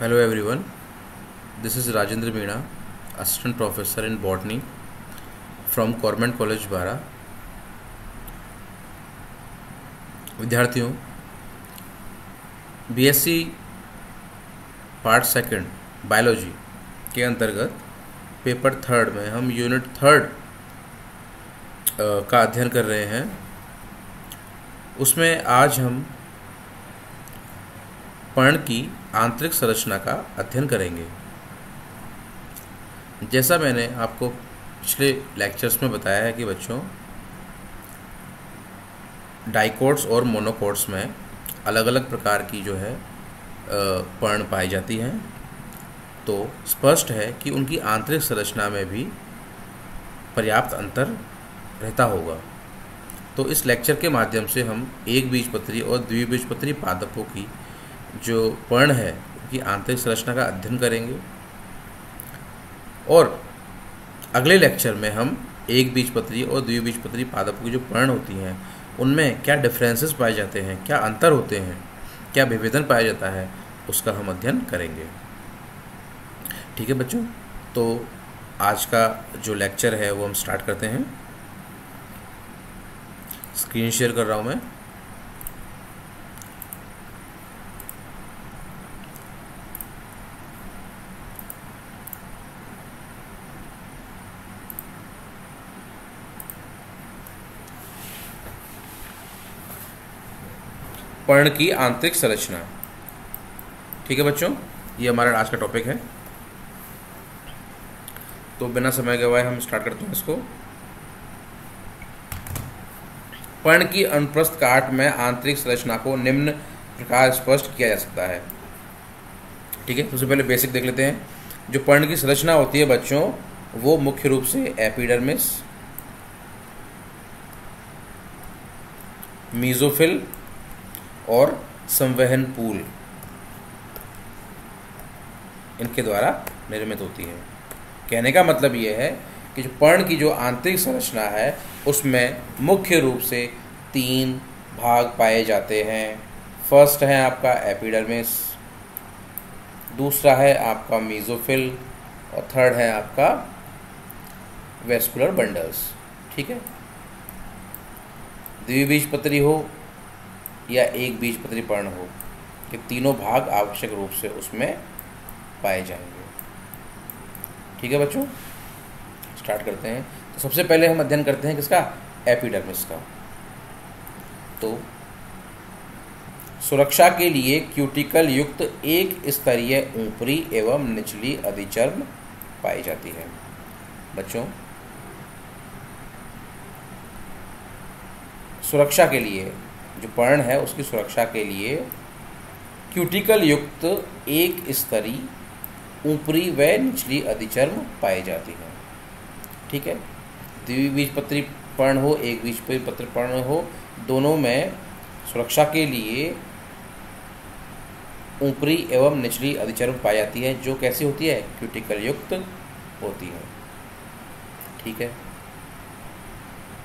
Hello everyone this is Rajendra Meena assistant professor in botany from government college Bara विद्यार्थियों BSc part second biology के अंतर्गत paper third में हम unit third का अध्ययन कर रहे हैं। उसमें आज हम पर्ण की आंतरिक संरचना का अध्ययन करेंगे। जैसा मैंने आपको पिछले लेक्चर्स में बताया है कि बच्चों डाइकोट्स और मोनोकोट्स में अलग अलग प्रकार की जो है पर्ण पाई जाती हैं। तो स्पष्ट है कि उनकी आंतरिक संरचना में भी पर्याप्त अंतर रहता होगा। तो इस लेक्चर के माध्यम से हम एक बीजपत्री और द्विबीजपत्री पादपों की जो पर्ण है, उनकी आंतरिक संरचना का अध्ययन करेंगे। और अगले लेक्चर में हम एक बीजपत्री और द्विबीजपत्री पादपों की जो पर्ण होती हैं, उनमें क्या डिफरेंसेस पाए जाते हैं, क्या अंतर होते हैं, क्या विभेदन पाया जाता है, उसका हम अध्ययन करेंगे। ठीक है बच्चों? तो आज का जो लेक्चर है, वो हम स्टार्ट करते हैं। स्क्रीन शेयर कर रहा हूँ मैं। पर्ण की आंतरिक संरचना। ठीक है बच्चों? ये हमारा आज का टॉपिक है। तो बिना समय गवाए हम स्टार्ट करते हैं इसको। पर्ण की अनुप्रस्थ काट में आंतरिक संरचना को निम्न प्रकार स्पष्ट किया जा सकता है। ठीक है? सबसे पहले बेसिक देख लेते हैं। जो पर्ण की संरचना होती है बच्चों, वो मुख्य रूप से एपिडर्मिस मीजोफिल और संवहन पूल। इनके द्वारा निर्मित होती है। कहने का मतलब यह है कि जो पर्ण की जो आंतरिक संरचना है, उसमें मुख्य रूप से तीन भाग पाए जाते हैं। फ़र्स्ट है आपका एपिडर्मिस, दूसरा है आपका मीजोफिल और थर्ड है आपका वेस्कुलर बंडल्स ठीक है? द्विबीजपत्री हो या एक बीज पत्री पर्ण हो, कि तीनों भाग आवश्यक रूप से उसमें पाए जाएँगे। ठीक है बच्चों? स्टार्ट करते हैं। तो सबसे पहले हम अध्ययन करते हैं किसका? एपिडर्मिस का। तो सुरक्षा के लिए क्यूटिकल युक्त एक स्तरीय ऊपरी एवं निचली अधिचर्म पाई जाती है। बच्चों, सुरक्षा के लिए जो पर्ण है उसकी सुरक्षा के लिए क्यूटिकल युक्त एक स्तरी, ऊपरी व निचली अधिचर्म पाई जाती है। ठीक है? द्विबीजपत्री पर्ण हो, एक बीजपत्री पर्ण हो, दोनों में सुरक्षा के लिए ऊपरी एवं निचली अधिचर्म पाई जाती है, जो कैसी होती है? क्यूटिकल युक्त होती है। ठीक है?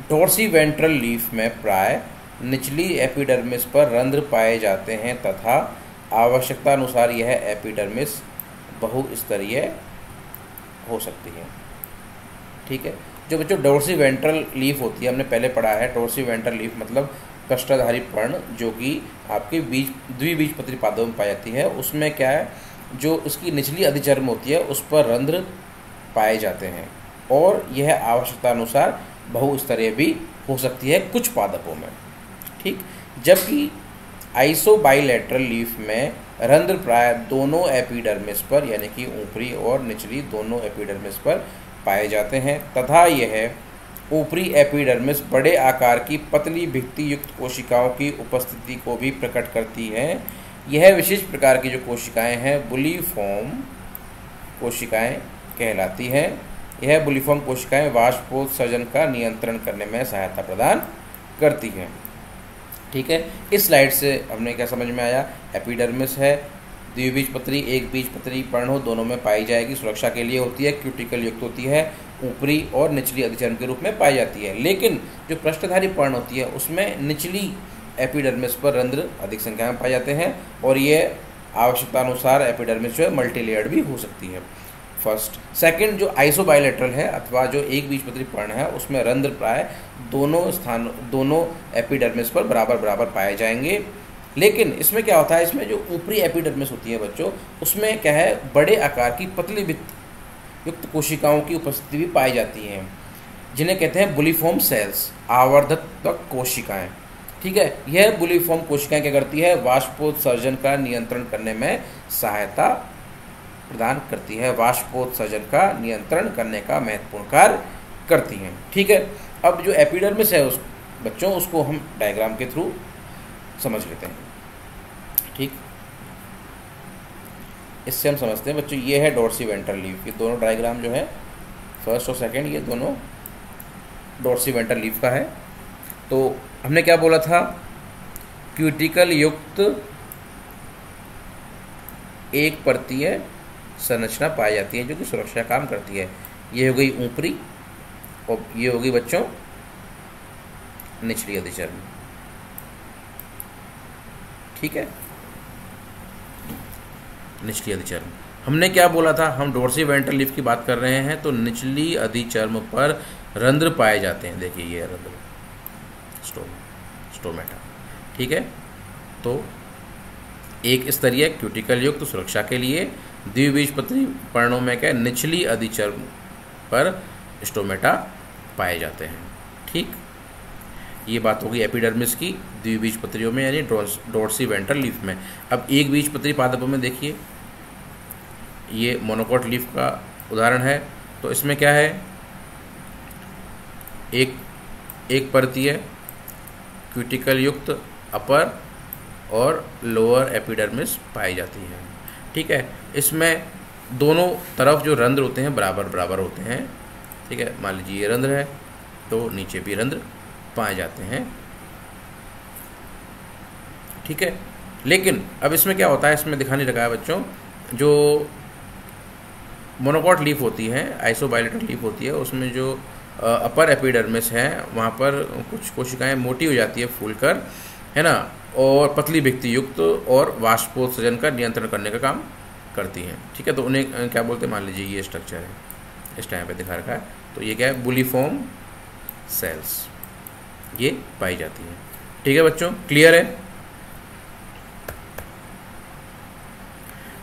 डोर्सी वेंट्रल लीफ में प्राय निचली एपिडर्मिस पर रंध्र पाए जाते हैं तथा आवश्यकता अनुसार यह एपिडर्मिस बहुस्तरीय हो सकती है। ठीक है? जो बच्चों, डोर्सी वेंट्रल लीफ होती है, हमने पहले पढ़ा है, डोर्सी वेंट्रल लीफ मतलब कष्टाधारी पर्ण जो कि आपके बीज द्विबीजपत्री पादों में पाई जाती है। उसमें क्या है? जो उसकी निचली अधिचर्म होती है, उस पर रंध्र पाए जाते हैं और यह आवश्यकता अनुसार बहुस्तरीय भी हो सकती है कुछ पादपों में। ठीक? जबकि आइसोबाइलेटरल लीफ में रंध्र प्राय दोनों एपिडर्मिस पर, यानी कि ऊपरी और निचली दोनों एपिडर्मिस पर पाए जाते हैं। तथा यह ऊपरी एपिडर्मिस बड़े आकार की पतली भित्ति युक्त कोशिकाओं की उपस्थिति को भी प्रकट करती है। यह विशेष प्रकार की जो कोशिकाएँ हैं बुलीफॉर्म कोशिकाएँ कहलाती हैं। यह बुलीफॉर्म कोशिकाएँ वाष्पोत्सर्जन का नियंत्रण करने में सहायता प्रदान करती हैं। ठीक है? इस स्लाइड से हमने क्या समझ में आया? एपिडर्मिस है द्विबीज पत्री एक बीज पत्री पर्ण हो दोनों में पाई जाएगी, सुरक्षा के लिए होती है क्यूटिकल युक्त होती है, ऊपरी और निचली अधिचरण के रूप में पाई जाती है। लेकिन जो पृष्ठधारी पर्ण होती है, उसमें निचली एपिडर्मिस पर रंध्र अधिक संख्या में पाए जाते हैं और ये आवश्यकता अनुसार एपिडर्मिस जो है मल्टी लेयर्ड भी हो सकती है। फ़र्स्ट। सेकंड जो आइसोबायोलेट्रल है अथवा जो एक बीजपत्री पर्ण है, उसमें रंध्र प्राय दोनों स्थान, दोनों एपिडर्मिस पर बराबर बराबर पाए जाएँगे। लेकिन इसमें क्या होता है, इसमें जो ऊपरी एपिडर्मिस होती है बच्चों, उसमें क्या है, बड़े आकार की पतली वित्त युक्त कोशिकाओं की उपस्थिति भी पाई जाती है, जिन्हें कहते हैं बुलीफॉर्म सेल्स आवर्धक कोशिकाएँ। ठीक है, यह बुलीफॉर्म कोशिकाएँ क्या करती है, वाष्पोत्सर्जन का नियंत्रण करने में सहायता प्रदान करती है, वाष्पोत्सर्जन का नियंत्रण करने का महत्वपूर्ण कार्य करती हैं। ठीक है, अब जो एपिडर्मिस है उस, बच्चों, उसको हम डायग्राम के थ्रू समझ लेते हैं। ठीक? इससे हम समझते हैं, बच्चों, ये है डॉर्सी वेंटर लीव ये दोनों डायग्राम जो है, फ़र्स्ट और सेकंड, ये दोनों डॉर्सी वेंटर लीव का है। तो हमने क्या बोला था? क्यूटिकल युक्त एक परतीय संरचना पाई जाती है जो कि सुरक्षा काम करती है। ये हो गई ऊपरी और ये होगी बच्चों निचली अधिचर्म ठीक है? निचली अधिचर्म हमने क्या बोला था? हम डोर्सी वेंटर लीफ की बात कर रहे हैं तो निचली अधिचर्म पर रंध्र पाए जाते हैं। देखिए ये रंध्र। स्टो स्टोमेटा। ठीक है? तो एक स्तरीय क्यूटिकल युक्त तो सुरक्षा के लिए द्विबीजपत्री पर्णों में क्या निचली अधिचर्म पर स्टोमेटा पाए जाते हैं। ठीक? ये बात होगी एपिडर्मिस की द्विबीजपत्रियों में, यानी डोर्सी वेंटर लीफ में। अब एक बीज बीजपत्री पादपों में देखिए। ये मोनोकोट लीफ का उदाहरण है। तो इसमें क्या है? एक एक परतीय क्यूटिकल युक्त अपर और लोअर एपिडर्मिस पाई जाती है। ठीक है? इसमें दोनों तरफ़ जो रंध्र होते हैं, बराबर बराबर होते हैं। ठीक है? मान लीजिए ये रंध्र है तो नीचे भी रंध्र पाए जाते हैं। ठीक है? लेकिन अब इसमें क्या होता है? इसमें दिखा नहीं रखा है बच्चों। जो मोनोकॉट लीफ होती है आइसोबायोलेटर लीफ होती है, उसमें जो अपर एपिडर्मिस है, वहाँ पर कुछ कोशिकाएँ मोटी हो जाती है फूलकर। है ना? और पतली भित्ति युक्त तो और वाष्पोत्सर्जन का नियंत्रण करने का काम करती हैं। ठीक है? तो उन्हें क्या बोलते हैं? मान लीजिए ये स्ट्रक्चर है। इस टाइम पे दिखा रखा है। तो ये क्या है? बुलीफॉर्म सेल्स ये पाई जाती है। ठीक है बच्चों? क्लियर है?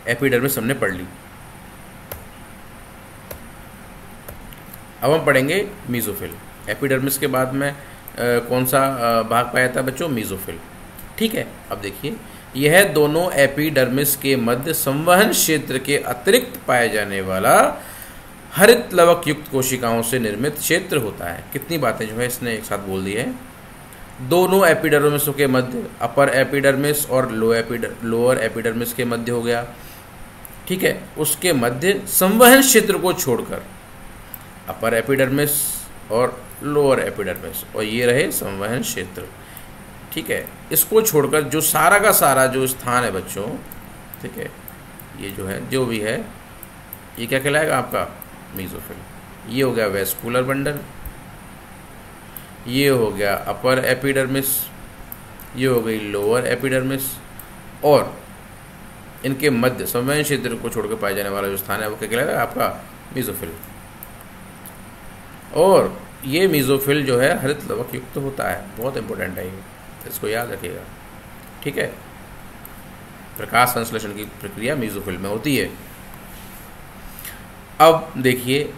एपिडर्मिस हमने पढ़ ली। अब हम पढ़ेंगे मीज़ोफिल एपिडर्मिस के बाद में कौन सा भाग पाया था बच्चों? मीज़ोफिल ठीक है, अब देखिए। यह दोनों एपिडर्मिस के मध्य संवहन क्षेत्र के अतिरिक्त पाए जाने वाला हरित लवक युक्त कोशिकाओं से निर्मित क्षेत्र होता है। कितनी बातें जो है इसने एक साथ बोल दी है। दोनों एपिडर्मिसों के मध्य अपर एपिडर्मिस और लो एपिडर लोअर एपिडर्मिस के मध्य हो गया। ठीक है, उसके मध्य संवहन क्षेत्र को छोड़कर अपर एपिडर्मिस और लोअर एपिडर्मिस और ये रहे संवहन क्षेत्र। ठीक है? इसको छोड़कर जो सारा का सारा जो स्थान है बच्चों, ठीक है? ये जो है, जो भी है, ये क्या कहलाएगा आपका? मीजोफिल ये हो गया वेस्कुलर बंडल ये हो गया अपर एपिडर्मिस ये हो गई लोअर एपिडर्मिस और इनके मध्य संवहन क्षेत्र को छोड़कर पाए जाने वाला जो स्थान है, वो क्या कहलाएगा? आपका मीजोफिल और ये मीज़ोफिल जो है, हरित लवक युक्त होता है। बहुत इंपॉर्टेंट है ये। इसको याद रखिएगा। ठीक है? प्रकाश संश्लेषण की प्रक्रिया मीज़ोफिल में होती है। अब देखिए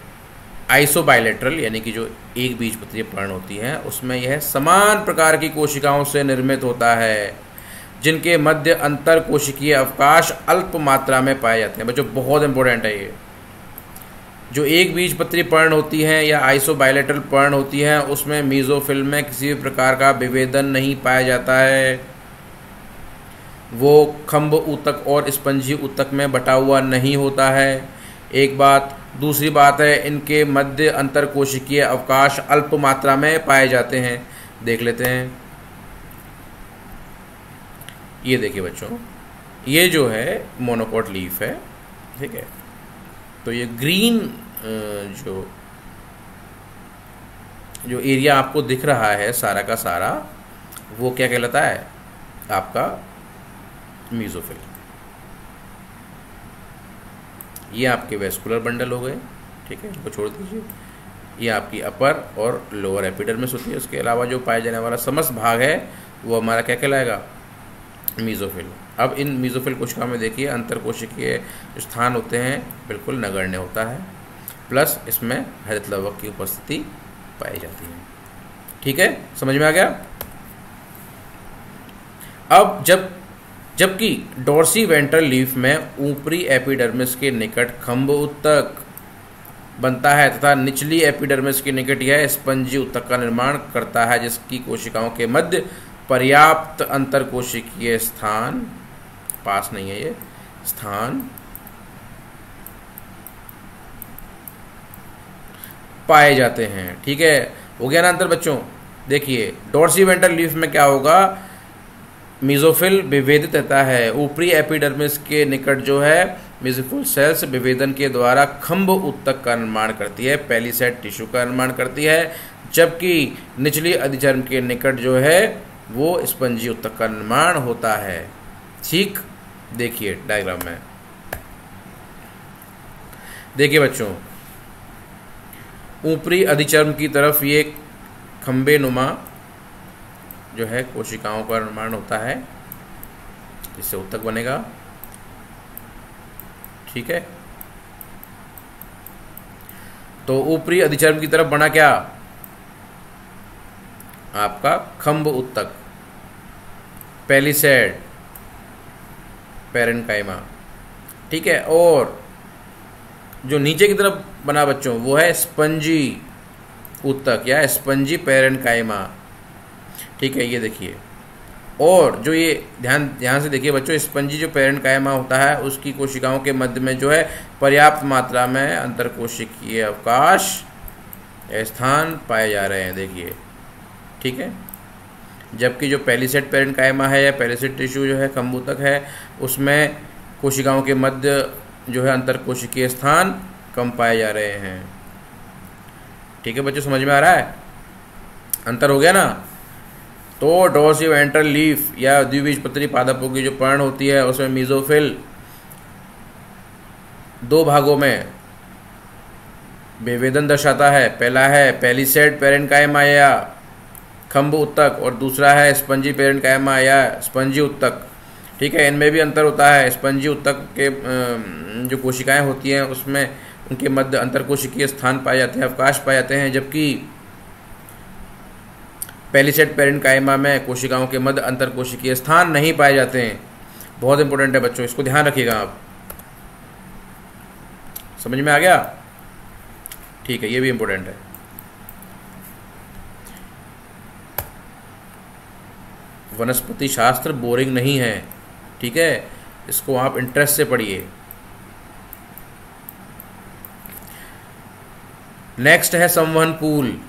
आइसोबायोलेट्रल यानी कि जो एक बीज पत्रीय पर्ण होती है, उसमें यह समान प्रकार की कोशिकाओं से निर्मित होता है, जिनके मध्य अंतर कोशिकीय अवकाश अल्प मात्रा में पाए जाते हैं। बच्चों, बहुत इंपॉर्टेंट है ये। जो एक बीज पत्री पर्ण होती हैं या आइसोबायोलेटरल पर्ण होती हैं, उसमें मीज़ोफिल में किसी भी प्रकार का विभेदन नहीं पाया जाता है। वो खम्भ ऊतक और स्पंजी ऊतक में बटा हुआ नहीं होता है। एक बात, दूसरी बात है, इनके मध्य अंतर कोशिकीय अवकाश अल्प मात्रा में पाए जाते हैं। देख लेते हैं। ये देखिए बच्चों, ये जो है मोनोकोट लीफ है, ठीक है? तो ये ग्रीन जो जो एरिया आपको दिख रहा है सारा का सारा, वो क्या कहलाता है? आपका मीज़ोफिल ये आपके वेस्कुलर बंडल हो गए, ठीक है इनको छोड़ दीजिए। ये आपकी अपर और लोअर एपिडर्मिस होती है, उसके अलावा जो पाया जाने वाला समस्त भाग है, वो हमारा क्या कहलाएगा? मीज़ोफिल। अब इन मीज़ोफिल कोशिका में देखिए अंतर कोशिकीय स्थान होते हैं, बिल्कुल नगण्य होता है। प्लस इसमें हरित लवक की उपस्थिति पाई जाती है। ठीक है? समझ में आ गया? अब जब, जबकि डोर्सी वेंट्रल लीफ में ऊपरी एपिडर्मिस के निकट खम्ब उत्तक बनता है तथा निचली एपिडर्मिस के निकट यह स्पंजी उत्तक का निर्माण करता है, जिसकी कोशिकाओं के मध्य पर्याप्त अंतर कोशिकीय स्थान, पास नहीं है ये, स्थान, पाए जाते हैं। ठीक है? हो गया ना अंतर बच्चों? देखिए, डोर्सी वेंटल लीफ में क्या होगा? मिजोफिल विभेदित रहता है। ऊपरी एपिडर्मिस के निकट जो है, मिजोफिल सेल्स विभेदन के द्वारा खम्भ उत्तक का निर्माण करती है पहली सेट टिश्यू का निर्माण करती है, जबकि निचली अधिचर्म के निकट जो है वो स्पंजी उत्तक का निर्माण होता है। ठीक? देखिए डायग्राम में। देखिए बच्चों, ऊपरी अधिचर्म की तरफ़ ये खंबे नुमा जो है कोशिकाओं का निर्माण होता है। इससे उत्तक बनेगा। ठीक है? तो ऊपरी अधिचर्म की तरफ़ बना क्या? आपका खम्ब उत्तक पेलिसेड पेरेंकाइमा ठीक है, और जो नीचे की तरफ़ बना बच्चों, वो है स्पंजी उत्तक या स्पंजी पेरेंकाइमा ठीक है, ये देखिए। और जो ये, ध्यान ध्यान से देखिए बच्चों स्पंजी जो पेरेंट कायमा होता है, उसकी कोशिकाओं के मध्य में जो है पर्याप्त मात्रा में अंतर कोशिकीय अवकाश, स्थान पाए जा रहे हैं, देखिए। ठीक है? जबकि जो पेलिसेट पेरेंट कायमा है या पेलिसेट टिश्यू जो है कम्बूतक है, उसमें कोशिकाओं के मध्य जो है अंतर कोशिकीय स्थान कम पाए जा रहे हैं। ठीक है बच्चों, समझ में आ रहा है? अंतर हो गया ना? तो डोसी वेंट्रल लीफ या द्विबीजपत्री पादपों की जो पर्ण होती है, उसमें मीजोफिल दो भागों में विवेदन दर्शाता है। पहला है पेलिसेड पेरेंट कायमा या खम्भ उत्तक और दूसरा है स्पंजी पेरेंट कायमा या स्पंजी उत्तक। ठीक है, इनमें भी अंतर होता है। स्पंजी उत्तक के जो कोशिकाएँ होती हैं, उसमें उनके मध्य अंतर कोशिकीय स्थान पाए जाते हैं, अवकाश पाए जाते हैं, जबकि पेलिसेट पेरेंट कायमा में कोशिकाओं के मध्य अंतर कोशिकीय स्थान नहीं पाए जाते हैं। बहुत इंपॉर्टेंट है बच्चों, इसको ध्यान रखिएगा आप। समझ में आ गया? ठीक है, ये भी इंपॉर्टेंट है। वनस्पति शास्त्र बोरिंग नहीं है, ठीक है? इसको आप इंटरेस्ट से पढ़िए। नेक्स्ट है संवहन पूल।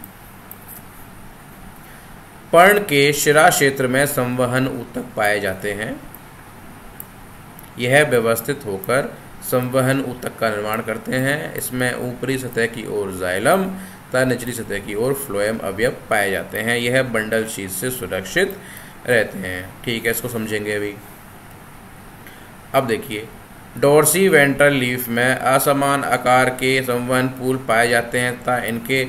पर्ण के शिरा क्षेत्र में संवहन ऊतक पाए जाते हैं। यह व्यवस्थित होकर संवहन ऊतक का निर्माण करते हैं। इसमें ऊपरी सतह की ओर जाइलम तथा निचली सतह की ओर फ्लोएम अवयव पाए जाते हैं। यह बंडल शीत से सुरक्षित रहते हैं। ठीक है, इसको समझेंगे अभी। अब देखिए, डोरसी वेंट्रल लीफ में असमान आकार के संवहन पूल पाए जाते हैं तथा इनके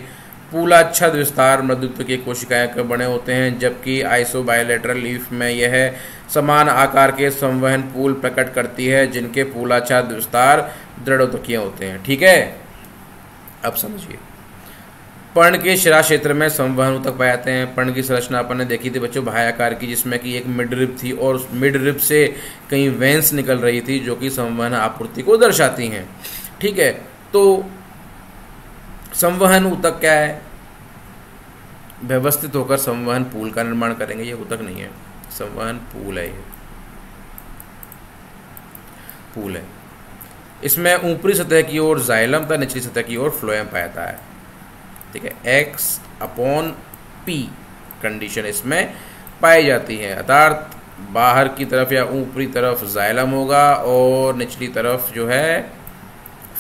पूलाच्छद विस्तार मृदुत्व की कोशिकाएँ के बने होते हैं, जबकि आइसोबायोलेटरल लीफ में यह समान आकार के संवहन पूल प्रकट करती है, जिनके पूलाच्छद विस्तार दृढ़ होते हैं। ठीक है? अब समझिए। पर्ण के शिरा क्षेत्र में संवहन तक पाए जाते हैं। पर्ण की संरचना अपन ने देखी थी बच्चों भायाकार की, जिसमें कि एक मिड रिब थी और उस मिड रिब से कई वेंस निकल रही थी, जो कि संवहन आपूर्ति को दर्शाती हैं। ठीक है तो संवहन ऊतक क्या है? व्यवस्थित होकर संवहन पूल का निर्माण करेंगे, ये ऊतक नहीं है। संवहन पूल है ये। पूल है। इसमें ऊपरी सतह की ओर जाइलम तथा निचली सतह की ओर फ्लोएम पाया जाता है। ठीक है एक्स अपॉन पी कंडीशन इसमें पाई जाती है। अर्थात बाहर की तरफ़ या ऊपरी तरफ़ जाइलम होगा और निचली तरफ़ जो है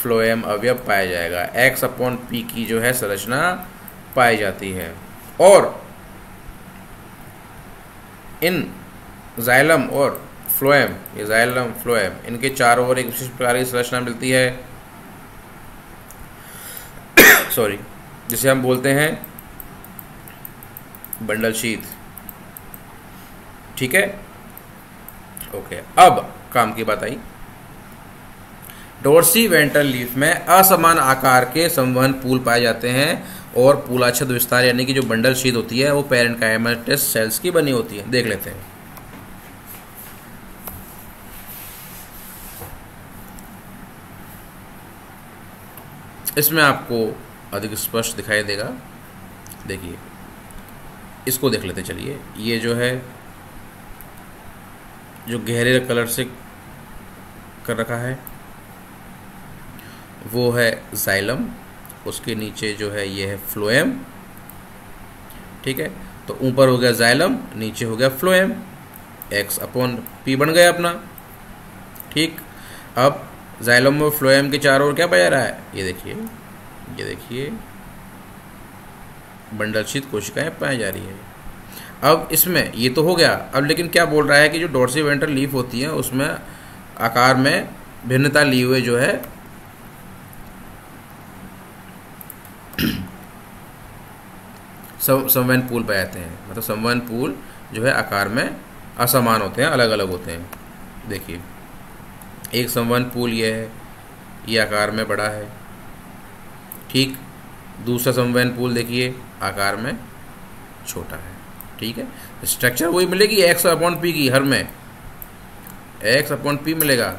फ्लोएम अवयव पाया जाएगा। एक्स अपॉन पी की जो है संरचना पाई जाती है। और इन जाइलम और फ्लोएम ये जाइलम फ्लोएम इनके चारों ओर एक विशिष्ट प्रकार की संरचना मिलती है। सॉरी जिसे हम बोलते हैं बंडल शीत ठीक है? ओके अब काम की बात आई। डोर्सी वेंट्रल लीफ में असमान आकार के संवहन पूल पाए जाते हैं और पूलाछद विस्तार यानी कि जो बंडल शीत होती है, वो पेरेंट कायमेटस सेल्स की बनी होती है। देख लेते हैं। इसमें आपको अधिक स्पष्ट दिखाई देगा। देखिए, इसको देख लेते चलिए। ये जो है, जो गहरे कलर से कर रखा है, वो है जाइलम उसके नीचे जो है ये है फ्लोएम ठीक है? तो ऊपर हो गया जाइलम नीचे हो गया फ्लोएम एक्स अपॉन पी बन गया अपना, ठीक? अब जाइलम और फ्लोएम के चारों ओर क्या बजा रहा है? ये देखिए। ये देखिए बंडल शीत कोशिकाएँ पाई जा रही है। अब इसमें, ये तो हो गया। अब लेकिन क्या बोल रहा है कि जो डोर्सी वेंटर लीफ होती है, उसमें आकार में भिन्नता लिए हुए जो है संवहन पूल पाए जाते हैं। मतलब संवहन पूल जो है आकार में असमान होते हैं अलग अलग होते हैं। देखिए, एक संवहन पूल ये है, ये आकार में बड़ा है। ठीक, दूसरा संवहन पूल देखिए, आकार में छोटा है, ठीक है? स्ट्रक्चर वही मिलेगी एक्स अपॉन पी की, हर में। एक्स अपॉन पी मिलेगा,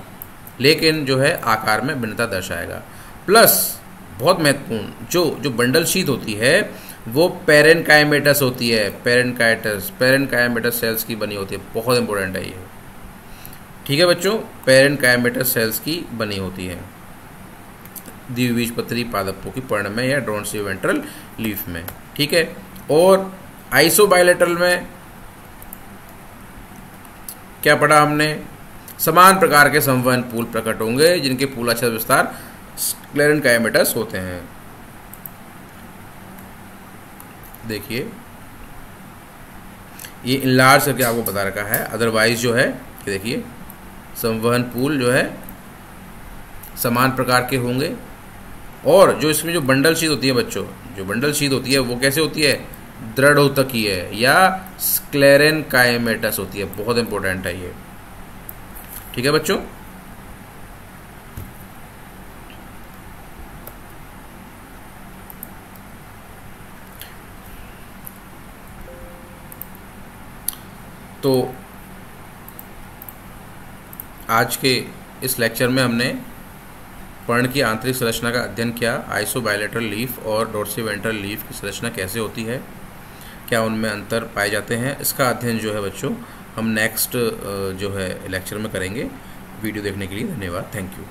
लेकिन जो है आकार में भिन्नता दर्शाएगा। प्लस बहुत महत्वपूर्ण, जो जो बंडल शीत होती है, वो पेरेन कायमेटस होती है। पेरेन कायटस पेरेन कायमेटस सेल्स की बनी होती है, बहुत इंपॉर्टेंट है ये। ठीक है बच्चों? पेरेन कायमेटस सेल्स की बनी होती है। द्विबीजपत्री पादपों की पर्ण में या ड्रोनसी वेंट्रल लीफ में, ठीक है? और आइसोबायोलेटरल में क्या पढ़ा हमने? समान प्रकार के संवहन पूल प्रकट होंगे, जिनके पूलाक्षर विस्तार स्क्लेरन कायमेटस होते हैं। देखिए, ये इनलार्ज करके आपको बता रखा है। अदरवाइज़ जो है देखिए, संवहन पूल जो है, समान प्रकार के होंगे। और जो इसमें जो बंडल शीत होती है बच्चों, जो बंडल शीत होती है, वो कैसे होती है? दृढ़ की है या स्क्लेरन कायमेटस होती है। बहुत इंपॉर्टेंट है ये। ठीक है बच्चों? तो आज के इस लेक्चर में हमने पर्ण की आंतरिक संरचना का अध्ययन किया आइसो बायोलेटरल लीफ और डोर्सीवेंट्रल लीफ की संरचना कैसे होती है, क्या उनमें अंतर पाए जाते हैं, इसका अध्ययन जो है बच्चों, हम नेक्स्ट जो है लेक्चर में करेंगे। वीडियो देखने के लिए धन्यवाद थैंक यू